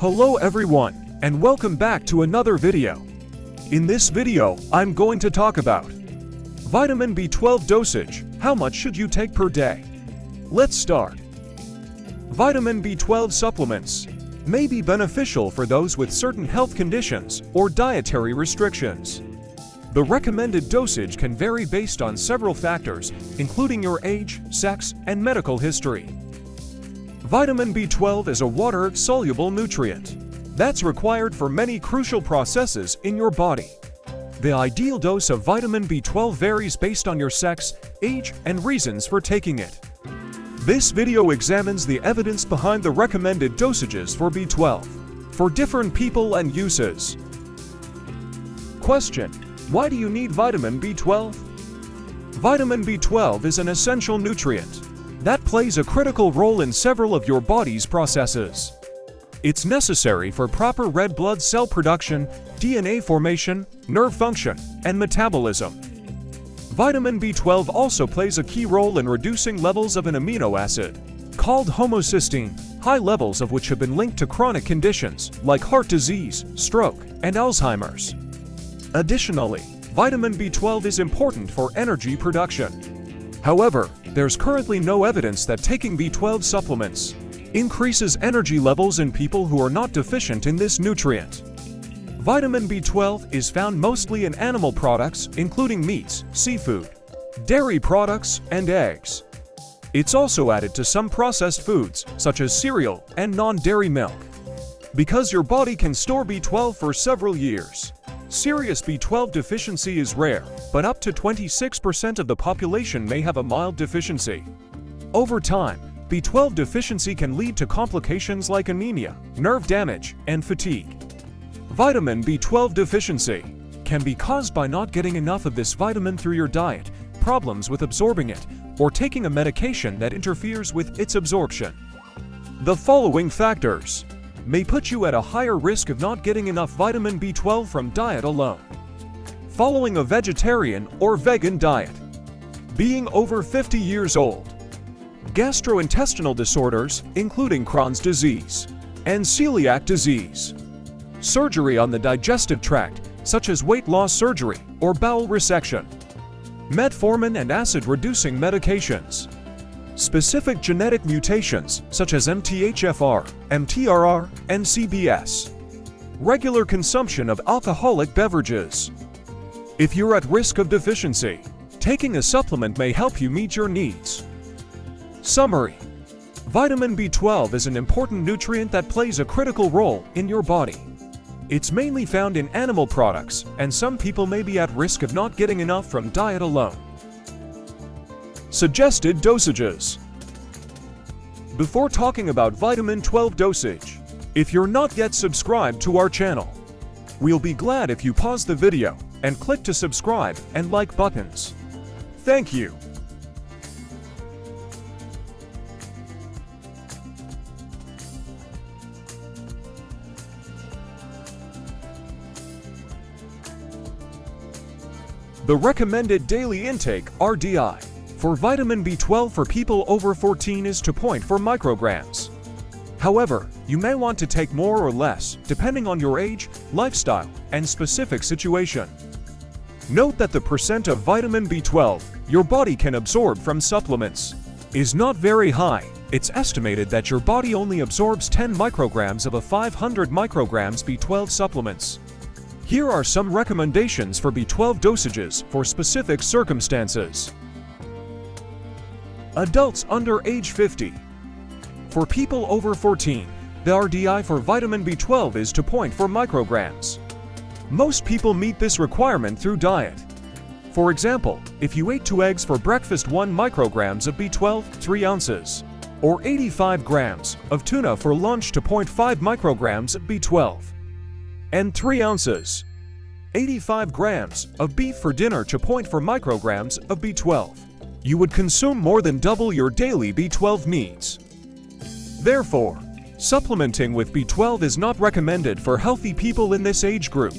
Hello everyone, and welcome back to another video. In this video, I'm going to talk about Vitamin B12 dosage, how much should you take per day? Let's start. Vitamin B12 supplements may be beneficial for those with certain health conditions or dietary restrictions. The recommended dosage can vary based on several factors, including your age, sex, and medical history. Vitamin B12 is a water-soluble nutrient that's required for many crucial processes in your body. The ideal dose of vitamin B12 varies based on your sex, age, and reasons for taking it. This video examines the evidence behind the recommended dosages for B12 for different people and uses. Question. Why do you need vitamin B12? Vitamin B12 is an essential nutrient that plays a critical role in several of your body's processes. It's necessary for proper red blood cell production, DNA formation, nerve function, and metabolism. Vitamin B12 also plays a key role in reducing levels of an amino acid, called homocysteine, high levels of which have been linked to chronic conditions like heart disease, stroke, and Alzheimer's. Additionally, vitamin B12 is important for energy production. However, there's currently no evidence that taking B12 supplements increases energy levels in people who are not deficient in this nutrient. Vitamin B12 is found mostly in animal products, including meats, seafood, dairy products, and eggs. It's also added to some processed foods, such as cereal and non-dairy milk. Because your body can store B12 for several years, Serious B12 deficiency is rare, but up to 26% of the population may have a mild deficiency. Over time, B12 deficiency can lead to complications like anemia, nerve damage, and fatigue. Vitamin B12 deficiency can be caused by not getting enough of this vitamin through your diet, problems with absorbing it, or taking a medication that interferes with its absorption. The following factors may put you at a higher risk of not getting enough vitamin B12 from diet alone. Following a vegetarian or vegan diet. Being over 50 years old. Gastrointestinal disorders, including Crohn's disease and celiac disease. Surgery on the digestive tract, such as weight loss surgery or bowel resection. Metformin and acid-reducing medications specific genetic mutations such as MTHFR, MTRR, and CBS. Regular consumption of alcoholic beverages. If you're at risk of deficiency, taking a supplement may help you meet your needs. Summary Vitamin B12 is an important nutrient that plays a critical role in your body. It's mainly found in animal products, and some people may be at risk of not getting enough from diet alone. Suggested dosages. Before talking about vitamin 12 dosage, if you're not yet subscribed to our channel, we'll be glad if you pause the video and click to subscribe and like buttons. Thank you. The recommended daily intake RDI for vitamin B12 for people over 14 is 2.4 micrograms. However, you may want to take more or less, depending on your age, lifestyle, and specific situation. Note that the percent of vitamin B12 your body can absorb from supplements is not very high. It's estimated that your body only absorbs 10 micrograms of a 500 micrograms B12 supplements. Here are some recommendations for B12 dosages for specific circumstances. Adults under age 50. For people over 14, the RDI for vitamin B12 is 2.4 micrograms. Most people meet this requirement through diet. For example, if you ate two eggs for breakfast 1 micrograms of B12, 3 ounces, or 85 grams of tuna for lunch to 0.5 micrograms of B12, and 3 ounces, 85 grams of beef for dinner to 0.4 micrograms of B12 you would consume more than double your daily B12 needs. Therefore, supplementing with B12 is not recommended for healthy people in this age group.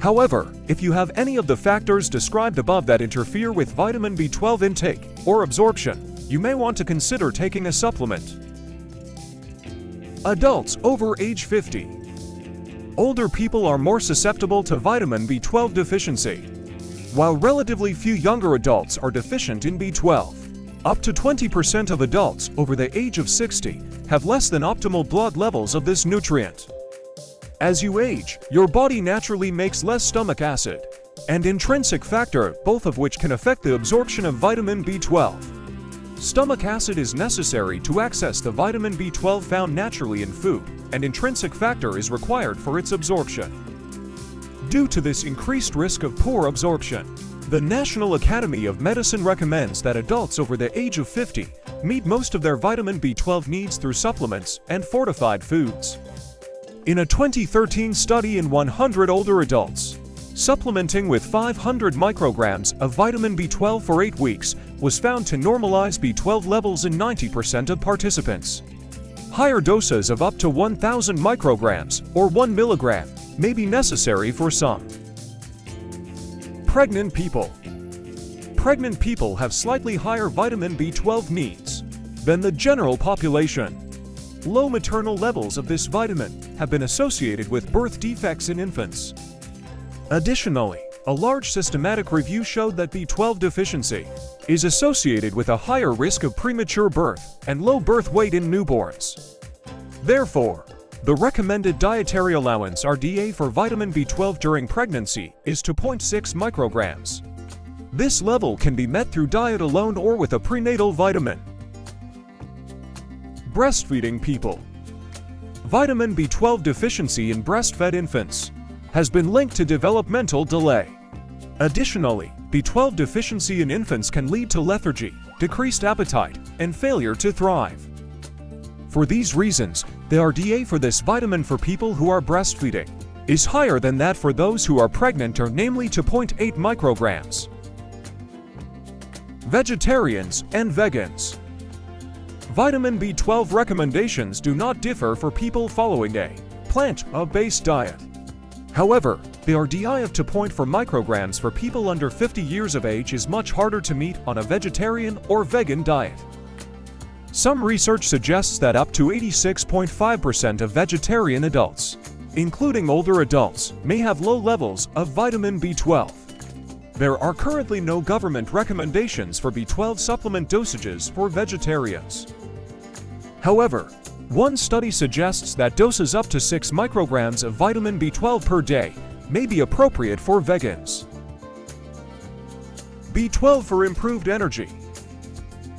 However, if you have any of the factors described above that interfere with vitamin B12 intake or absorption, you may want to consider taking a supplement. Adults over age 50. Older people are more susceptible to vitamin B12 deficiency, while relatively few younger adults are deficient in B12. Up to 20% of adults over the age of 60 have less than optimal blood levels of this nutrient. As you age, your body naturally makes less stomach acid and intrinsic factor, both of which can affect the absorption of vitamin B12. Stomach acid is necessary to access the vitamin B12 found naturally in food, and intrinsic factor is required for its absorption. Due to this increased risk of poor absorption, the National Academy of Medicine recommends that adults over the age of 50 meet most of their vitamin B12 needs through supplements and fortified foods. In a 2013 study in 100 older adults, supplementing with 500 micrograms of vitamin B12 for 8 weeks was found to normalize B12 levels in 90% of participants. Higher doses of up to 1,000 micrograms or 1 milligram may be necessary for some. Pregnant people. Pregnant people have slightly higher vitamin B12 needs than the general population. Low maternal levels of this vitamin have been associated with birth defects in infants. Additionally, a large systematic review showed that B12 deficiency is associated with a higher risk of premature birth and low birth weight in newborns. Therefore, the recommended dietary allowance RDA for vitamin B12 during pregnancy is 2.6 micrograms. This level can be met through diet alone or with a prenatal vitamin. Breastfeeding people Vitamin B12 deficiency in breastfed infants has been linked to developmental delay. Additionally, B12 deficiency in infants can lead to lethargy, decreased appetite, and failure to thrive. For these reasons, the RDA for this vitamin for people who are breastfeeding is higher than that for those who are pregnant or namely 2.8 micrograms. Vegetarians and vegans Vitamin B12 recommendations do not differ for people following a plant-based diet. However, the RDI of 2.4 micrograms for people under 50 years of age is much harder to meet on a vegetarian or vegan diet. Some research suggests that up to 86.5% of vegetarian adults, including older adults, may have low levels of vitamin B12. There are currently no government recommendations for B12 supplement dosages for vegetarians. However, one study suggests that doses up to 6 micrograms of vitamin B12 per day may be appropriate for vegans. B12 for improved energy.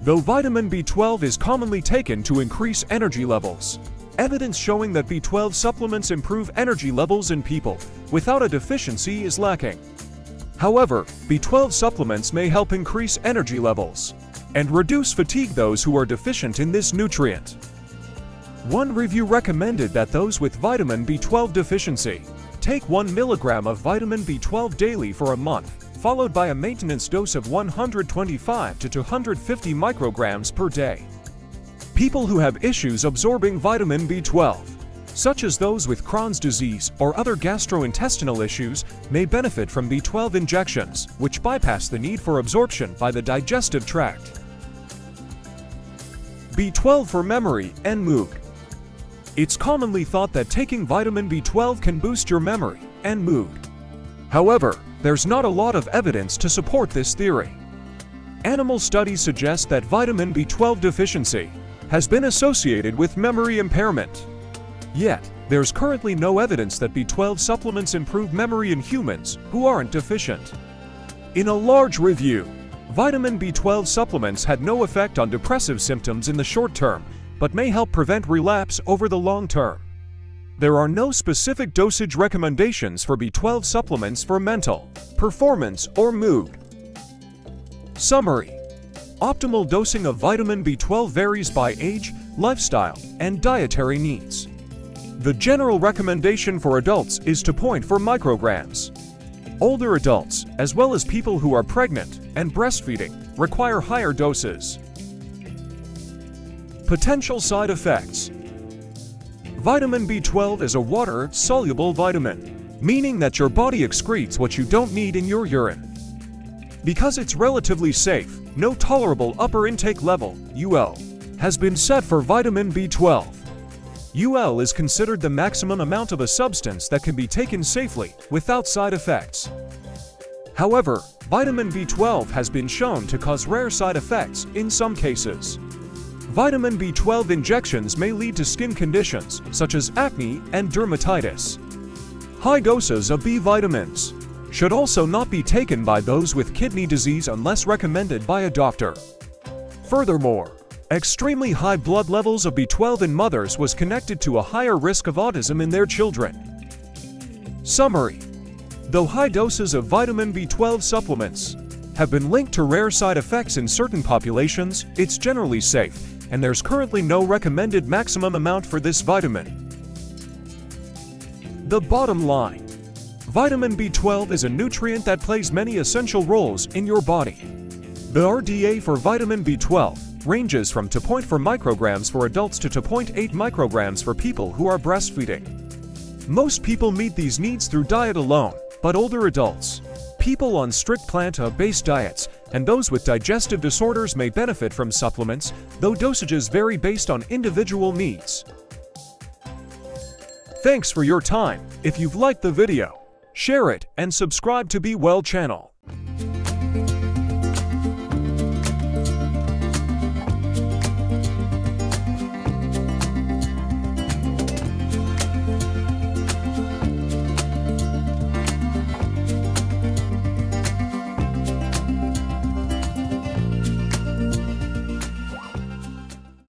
Though vitamin B12 is commonly taken to increase energy levels, evidence showing that B12 supplements improve energy levels in people without a deficiency is lacking. However, B12 supplements may help increase energy levels and reduce fatigue those who are deficient in this nutrient. One review recommended that those with vitamin B12 deficiency take 1 milligram of vitamin B12 daily for a month followed by a maintenance dose of 125 to 250 micrograms per day. People who have issues absorbing vitamin B12, such as those with Crohn's disease or other gastrointestinal issues, may benefit from B12 injections, which bypass the need for absorption by the digestive tract. B12 for memory and mood. It's commonly thought that taking vitamin B12 can boost your memory and mood. However, there's not a lot of evidence to support this theory. Animal studies suggest that vitamin B12 deficiency has been associated with memory impairment. Yet, there's currently no evidence that B12 supplements improve memory in humans who aren't deficient. In a large review, vitamin B12 supplements had no effect on depressive symptoms in the short term, but may help prevent relapse over the long term. There are no specific dosage recommendations for B12 supplements for mental, performance, or mood. Summary Optimal dosing of vitamin B12 varies by age, lifestyle, and dietary needs. The general recommendation for adults is 2.4 micrograms. Older adults, as well as people who are pregnant and breastfeeding, require higher doses. Potential side effects Vitamin B12 is a water-soluble vitamin, meaning that your body excretes what you don't need in your urine. Because it's relatively safe, no tolerable upper intake level, UL, has been set for vitamin B12. UL is considered the maximum amount of a substance that can be taken safely without side effects. However, vitamin B12 has been shown to cause rare side effects in some cases. Vitamin B12 injections may lead to skin conditions such as acne and dermatitis. High doses of B vitamins should also not be taken by those with kidney disease unless recommended by a doctor. Furthermore, extremely high blood levels of B12 in mothers was connected to a higher risk of autism in their children. Summary Though high doses of vitamin B12 supplements have been linked to rare side effects in certain populations, it's generally safe, and there's currently no recommended maximum amount for this vitamin. The bottom line Vitamin B12 is a nutrient that plays many essential roles in your body. The RDA for vitamin B12 ranges from 2.4 micrograms for adults to 2.8 micrograms for people who are breastfeeding. Most people meet these needs through diet alone, but older adults, people on strict plant-based diets, and those with digestive disorders may benefit from supplements, though dosages vary based on individual needs. Thanks for your time. If you've liked the video, share it and subscribe to Be Well channel.